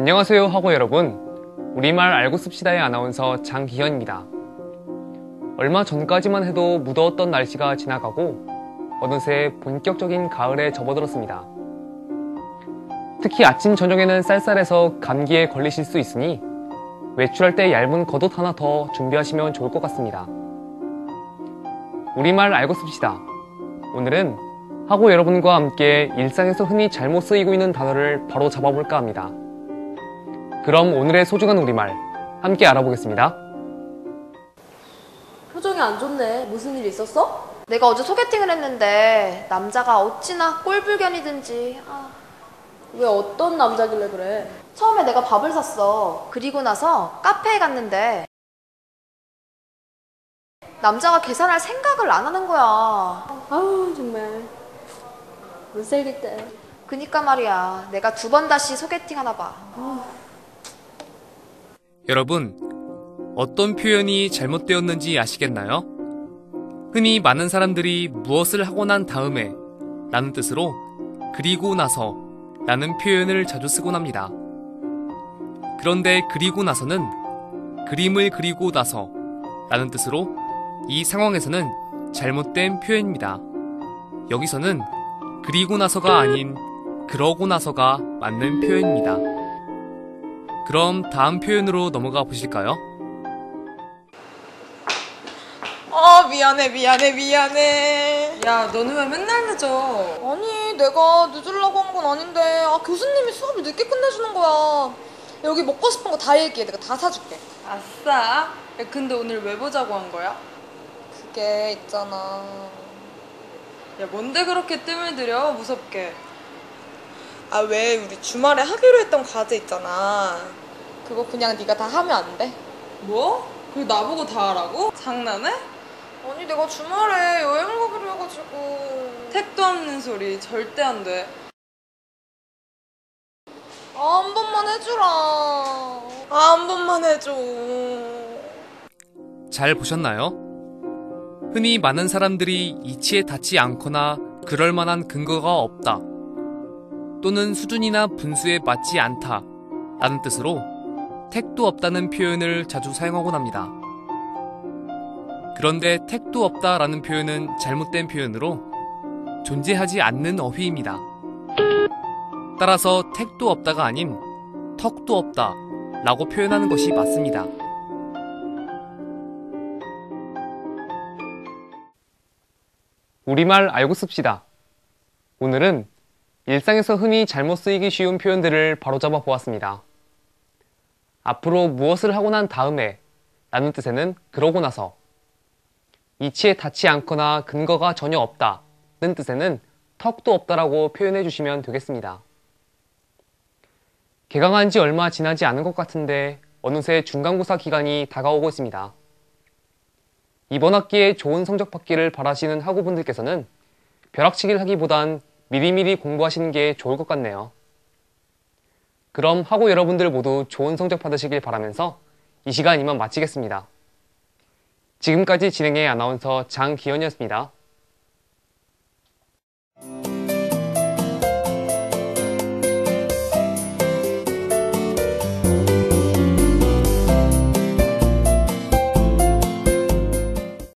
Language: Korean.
안녕하세요 하고 여러분. 우리말 알고 씁시다의 아나운서 장기현입니다. 얼마 전까지만 해도 무더웠던 날씨가 지나가고 어느새 본격적인 가을에 접어들었습니다. 특히 아침 저녁에는 쌀쌀해서 감기에 걸리실 수 있으니 외출할 때 얇은 겉옷 하나 더 준비하시면 좋을 것 같습니다. 우리말 알고 씁시다. 오늘은 하고 여러분과 함께 일상에서 흔히 잘못 쓰이고 있는 단어를 바로 잡아볼까 합니다. 그럼 오늘의 소중한 우리말 함께 알아보겠습니다. 표정이 안 좋네. 무슨 일 있었어? 내가 어제 소개팅을 했는데 남자가 어찌나 꼴불견이든지 아, 왜 어떤 남자길래 그래? 처음에 내가 밥을 샀어. 그리고 나서 카페에 갔는데 남자가 계산할 생각을 안 하는 거야. 아우 정말 못 살겠다. 그니까 말이야. 내가 두 번 다시 소개팅 하나 봐. 여러분, 어떤 표현이 잘못되었는지 아시겠나요? 흔히 많은 사람들이 무엇을 하고 난 다음에 라는 뜻으로 그리고 나서 라는 표현을 자주 쓰곤 합니다. 그런데 그리고 나서는 그림을 그리고 나서 라는 뜻으로 이 상황에서는 잘못된 표현입니다. 여기서는 그리고 나서가 아닌 그러고 나서가 맞는 표현입니다. 그럼 다음 표현으로 넘어가 보실까요? 아 미안해 미안해 미안해 야, 너는 왜 맨날 늦어? 아니 내가 늦으려고 한 건 아닌데 아 교수님이 수업을 늦게 끝내주는 거야 여기 먹고 싶은 거 다 얘기해 내가 다 사줄게 아싸. 야, 근데 오늘 왜 보자고 한 거야? 그게 있잖아 야, 뭔데 그렇게 뜸을 들여? 무섭게. 아 왜 우리 주말에 하기로 했던 과제 있잖아 그거 그냥 네가 다 하면 안 돼? 뭐? 그걸 나보고 다 하라고? 장난해? 아니 내가 주말에 여행 가기로 해가지고 택도 없는 소리 절대 안 돼. 아 한 번만 해주라 아 한 번만 해줘 잘 보셨나요? 흔히 많은 사람들이 이치에 닿지 않거나 그럴 만한 근거가 없다. 또는 수준이나 분수에 맞지 않다. 라는 뜻으로 택도 없다는 표현을 자주 사용하곤 합니다. 그런데 택도 없다 라는 표현은 잘못된 표현으로 존재하지 않는 어휘입니다. 따라서 택도 없다가 아닌 턱도 없다 라고 표현하는 것이 맞습니다. 우리말 알고 씁시다. 오늘은 일상에서 흔히 잘못 쓰이기 쉬운 표현들을 바로잡아 보았습니다. 앞으로 무엇을 하고 난 다음에 라는 뜻에는 그러고 나서 이치에 닿지 않거나 근거가 전혀 없다 는 뜻에는 턱도 없다라고 표현해 주시면 되겠습니다. 개강한 지 얼마 지나지 않은 것 같은데 어느새 중간고사 기간이 다가오고 있습니다. 이번 학기에 좋은 성적 받기를 바라시는 학우분들께서는 벼락치기를 하기보단 미리미리 공부하시는 게 좋을 것 같네요. 그럼 학우 여러분들 모두 좋은 성적 받으시길 바라면서 이 시간 이만 마치겠습니다. 지금까지 진행의 아나운서 장기현이었습니다.